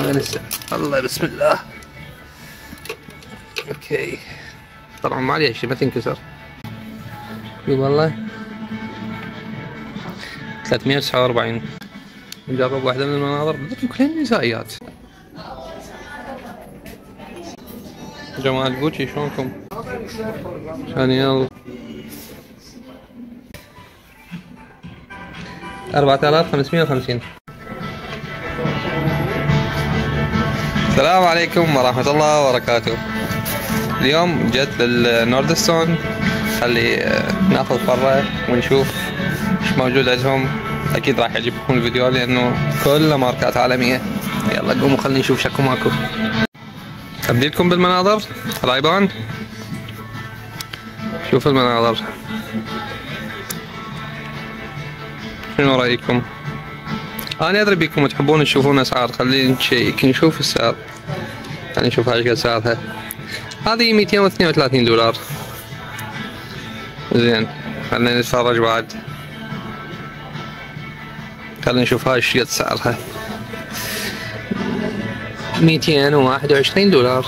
السعر الله بسم الله. أوكي. طبعا ما عليها شيء ما تنكسر. اي والله. 349 نجرب واحدة من المناظر. كلها نسائيات. جماعة جوتشي شلونكم؟ شانيل. 4550 السلام عليكم ورحمة الله وبركاته. اليوم جت للنوردستون خلي آه، ناخذ فرة ونشوف إيش موجود عندهم. أكيد راح يعجبكم الفيديو لأنه كله ماركات عالمية. يلا قوموا خلينا نشوف شكو ماكو. ابديلكم بالمناظر. رايبان شوف المناظر. شنو رأيكم؟ أنا أدري بيكم تحبون تشوفون أسعار. خلينا نشيك نشوف السعر. خلينا نشوف إيش قد سعرها هذه 232 دولار زين خلينا نتفرج بعد خلينا نشوف هاي إيش قد سعرها 221 دولار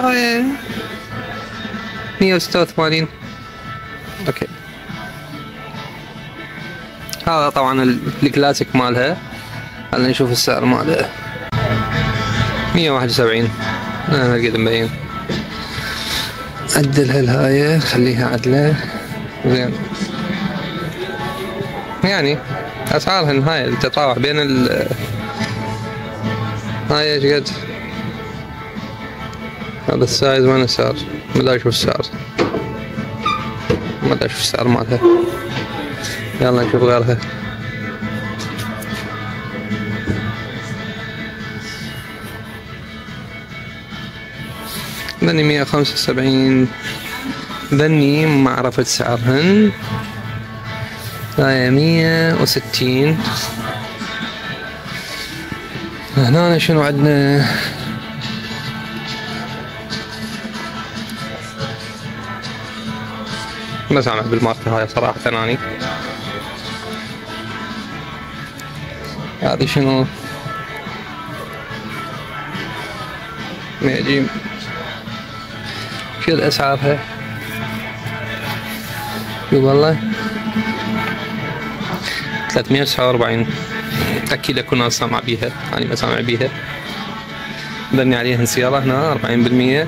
هاي 186 okay هذا طبعا الكلاسيك مالها خلينا نشوف السعر ماله 171 أنا قد مبين عدلها الهاية خليها عدلة. زين. يعني أسعارهن هاي تتراوح بين ال هاي إيش قد؟ هذا السايز وين السعر؟ أدري شو السعر. ما شو السعر مالها. يلا نشوف غيرها. مية خمسة وسبعين. ذني ما عرفت سعرهن. هاي مية وستين. هنا شنو عندنا؟ ما سامع بالماركة هاي صراحة اناني هذه شنو؟ ميجيم شو الاسعارها شو والله 349 أكيد أكون أنا سامع بيها. أنا ما سامع بيها. بني عليها انسيارة هنا 40%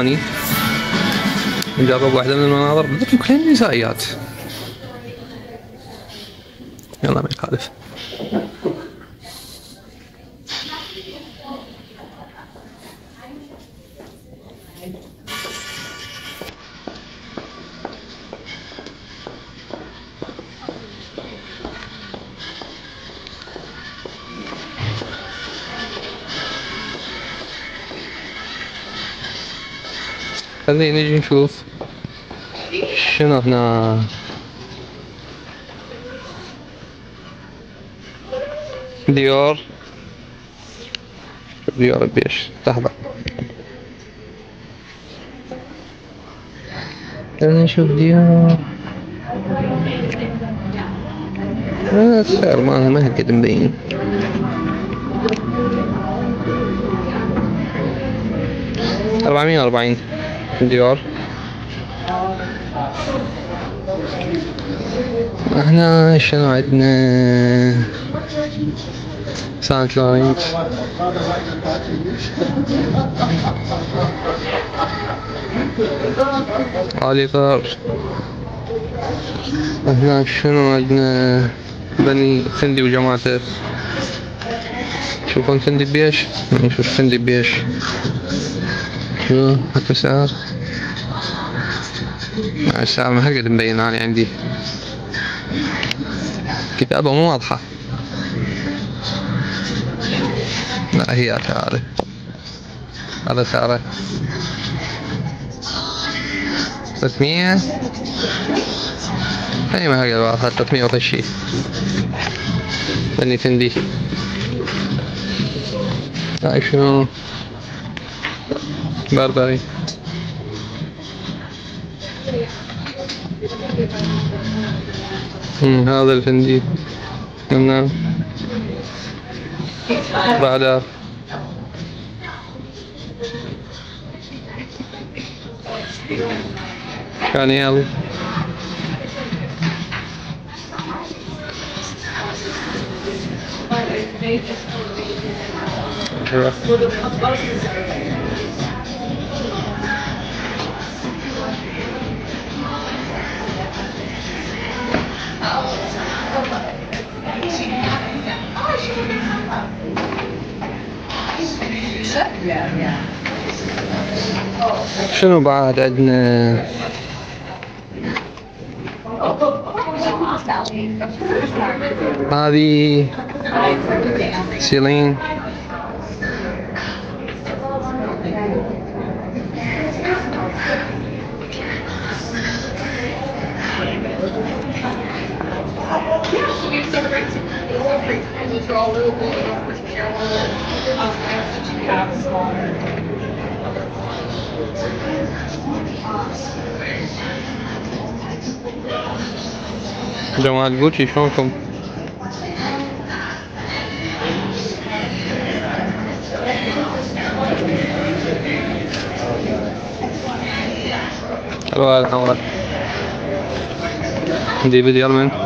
أني. نجرب واحدة من المناظر. بالضبط كلها نسائيات يلا ما يخالف. خلينا نجي نشوف شنو هنا ديور ديور بيش لحظة خلينا نشوف ديور السعر ما ما قد مبين أربعمية وأربعين ديور هنا شنو عندنا؟ سان لوران اوليفر هنا شنو عندنا؟ بني فندي وجماعته شوفون فندي بيش؟ نشوف فندي بيش. شو؟ اكو سعر. السعر ما هقدر مبين أنا عندي. كتابة مو واضحة. لا هي هذا هذا سعره 300 أي ما هي بعضها 300 وشي بني تندي هاي شنو؟ بربري هذا الفندي نعم بعدها كان يلا شنو بعد عندنا؟ هذه سيلين. know, you celebrate some little free times with all little boy David Yellman.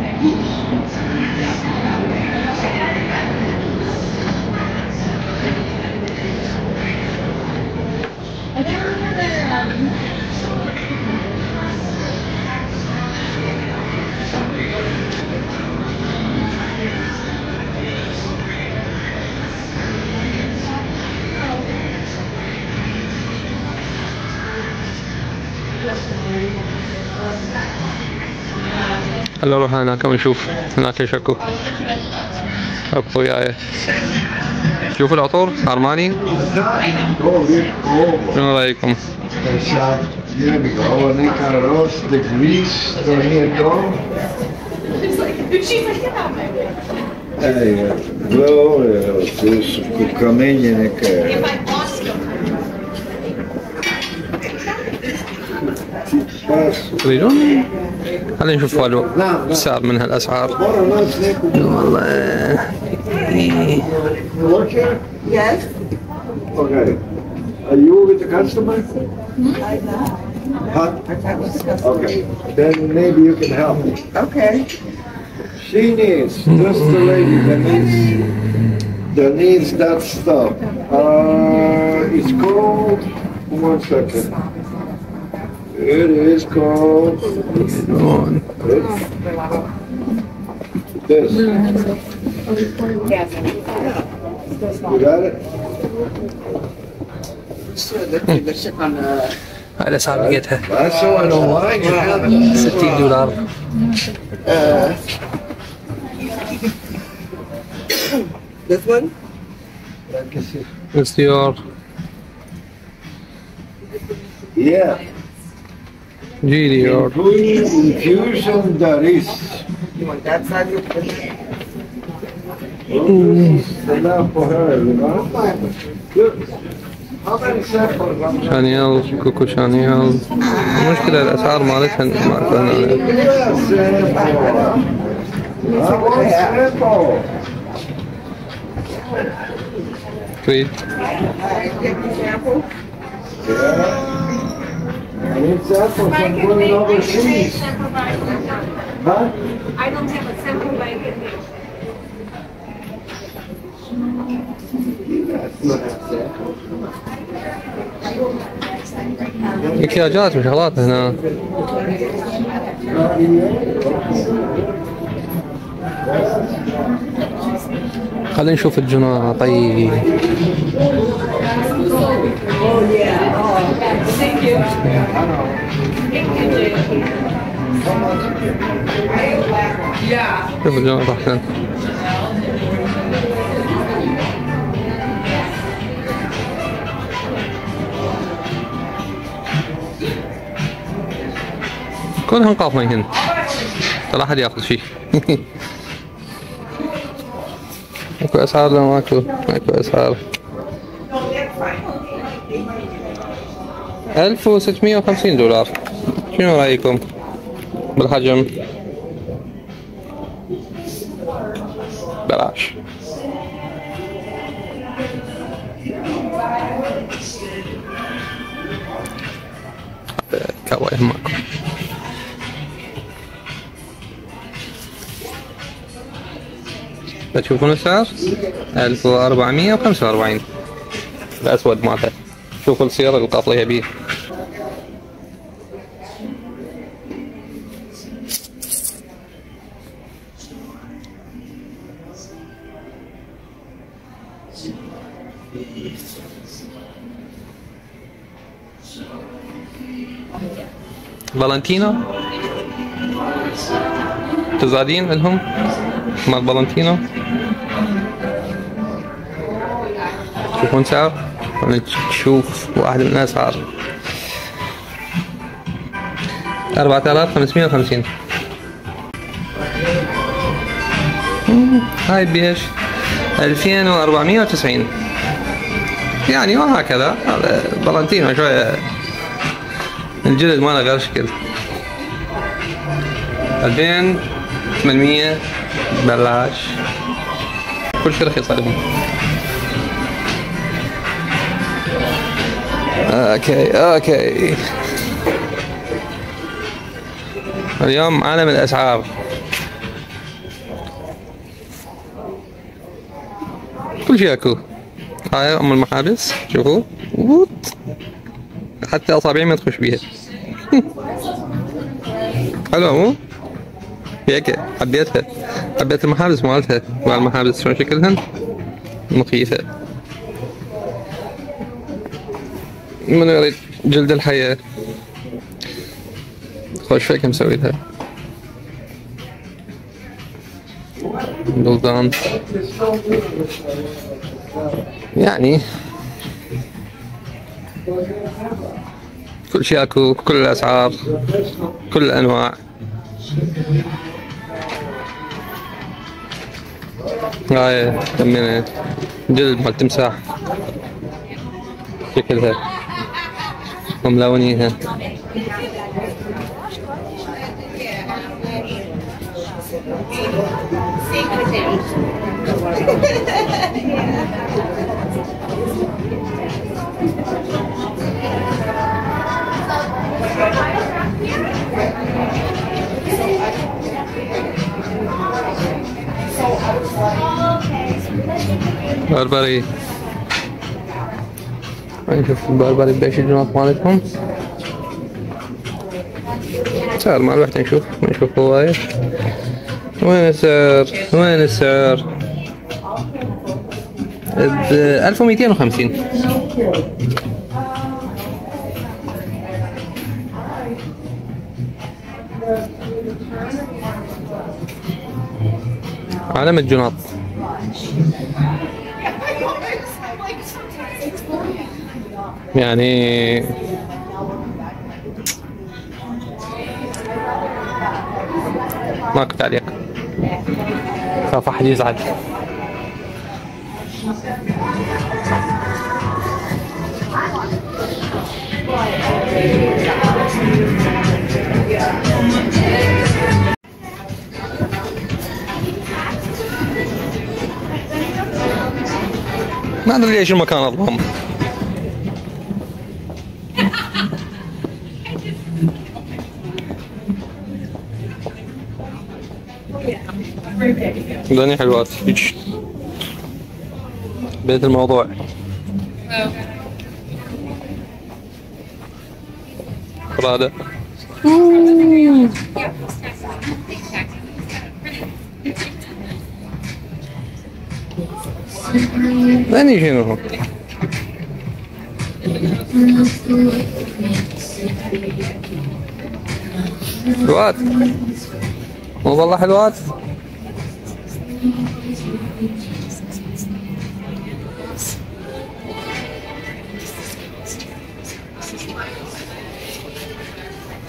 هلا نروح هناك ونشوف هناك إيش اكو. اكو وياي. شوفوا العطور أرماني؟ شنو رايكم؟ أيوه يريدون خلينا نشوف السعر من هالاسعار والله Yes. Okay. Are you with the customer? Huh? Okay. Then maybe you can help. Okay. She needs, just the lady that needs, that needs that stuff. Uh, it's called, one second. It is called this. You got it? On هاي الاسعار لقيتها I saw it online, you have it. 60 دولار this one? استيار Yeah. جي ديور Infusion there is. You want that side? You want this? Enough for her, you know? Good. How many samples? I'm شانيل كوكو شانيل المشكلة الأسعار مالتها ما أعرف كريد Huh? I don't have a sample blanket here. مكياجات وشغلات هنا خلينا نشوف الجناطي شوف الجناطي احسن كلهم قاطنين لا أحد يأخذ شيء. اكو أسعار لو ماكو ماكو أسعار. 1650 دولار. شنو رأيكم بالحجم؟ بلاش. كواي ماكو تشوفون السعر؟ 1445 الأسود مالته شوفوا السير القاطلية بيه فالنتينو تزادين لهم مال فالنتينو تشوفون سعر نشوف واحد من الأسعار. 4550 مم، هاي بيش 2490 يعني وهكذا. فالنتينو شوية. الجلد ماله غير شكل. 2800 بلاش. كل شيء رخيص عليهم okay okay. اليوم عالم الأسعار. كل شيء أكو. هاي أم المحابس شوفوا. ووت. حتى أصابعي ما تخش بيها. حلوة مو؟ هيك حبيتها. حبيت المحابس مالتها. مع المحابس شلون شكلهن؟ مخيفة. من يريد جلد الحياة. خوش فيك مسوي لها. بلدان يعني كل شيء أكو كل الأسعار كل الأنواع. هاي تمينة جلد مال تمساح. شكلها. وملونيها بربري نشوف البربري بيش الجناط مالتهم سعر مع الوقت نشوف نشوف هواية وين السعر وين السعر ب 1250 علم الجناط يعني ماكو تعليق خاف احد يزعل ما ادري ليش المكان اظلم دني حلوات بيت الموضوع. برادة ثاني شنو هو حلوات والله حلوات.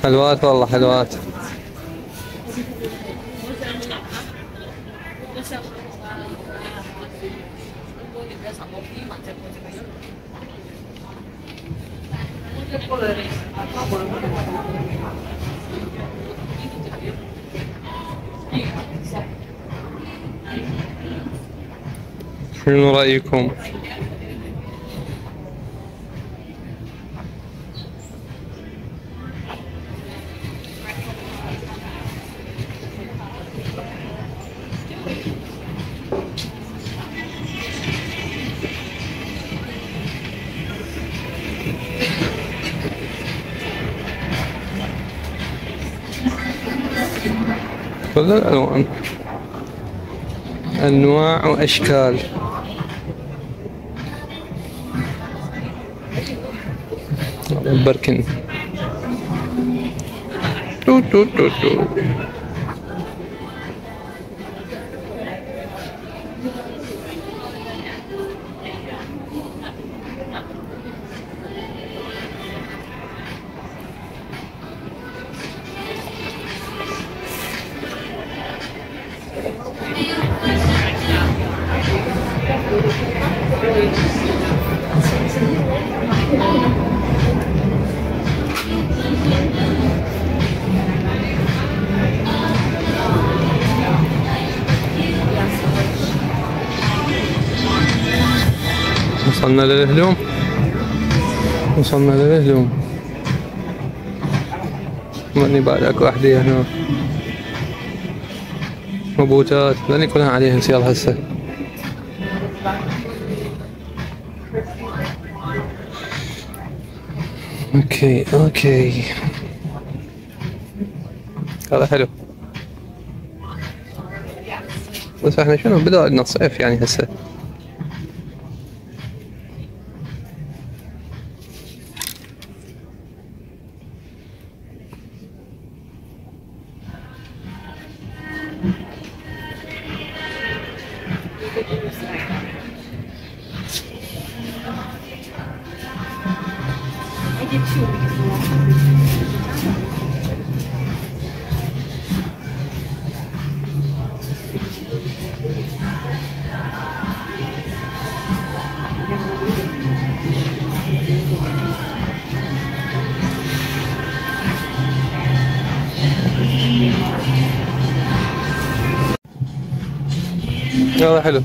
حلوات والله حلوات. شنو رأيكم؟ كل الألوان أنواع وأشكال Birkin. Do, do, do, do. وصلنا للهلوم وصلنا للهلوم ماني بعد اكو احذية هنا وبوتات لاني كلها عليها سيارة هسه. أوكي أوكي. هذا حلو. بس إحنا شنو؟ بدأ لنا الصيف يعني هسه. هذا حلو.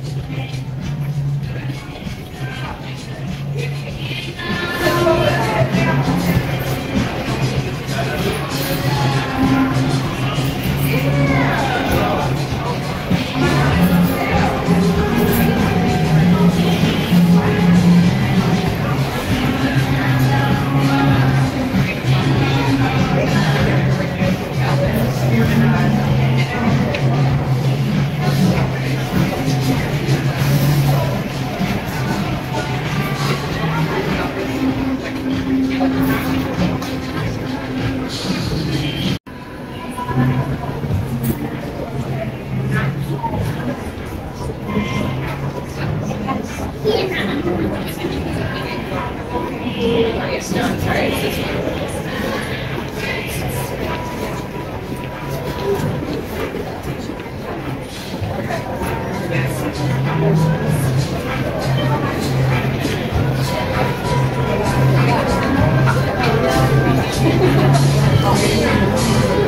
Thank you.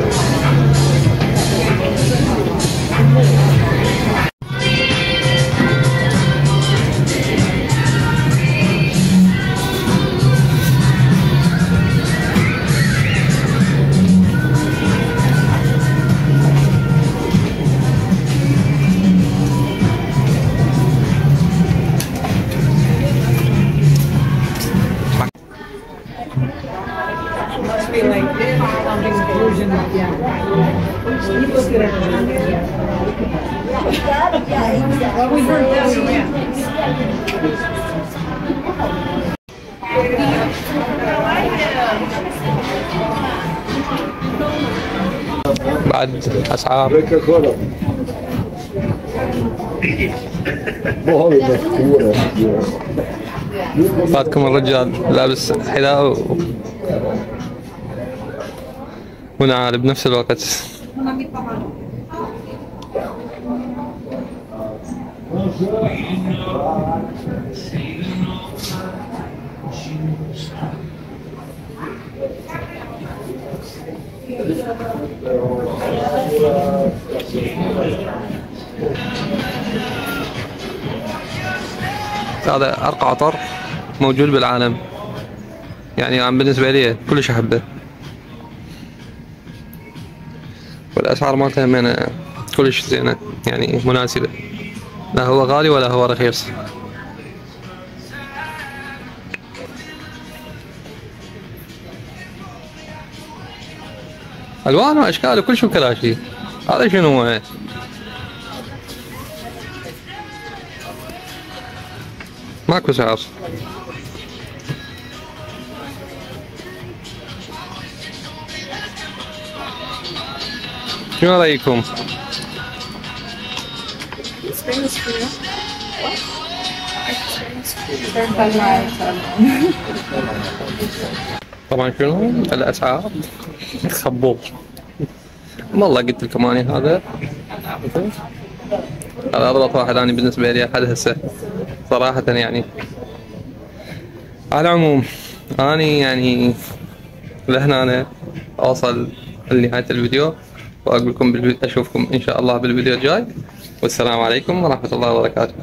بعد أسعار. بعدكم الرجال لابس حذاء و... ونعال بنفس الوقت. هذا أرقى عطر موجود بالعالم. يعني عم بالنسبة لي كلش أحبه. والأسعار مالته همينة كلش زينة يعني مناسبة. لا هو غالي ولا هو رخيص. الوان واشكال وكل شو كلاشي هذا شنو هو؟ ماكو سعر شنو رأيكم؟ طبعا شنو الأسعار؟ خبوط والله قلت لكم اني هذا. هذا اضبط واحد اني بالنسبة لي أحد هسه. صراحة يعني. على العموم اني يعني لهنا أنا أوصل لنهاية الفيديو وأقول لكم بالفيديو أشوفكم إن شاء الله بالفيديو الجاي. والسلام عليكم ورحمة الله وبركاته.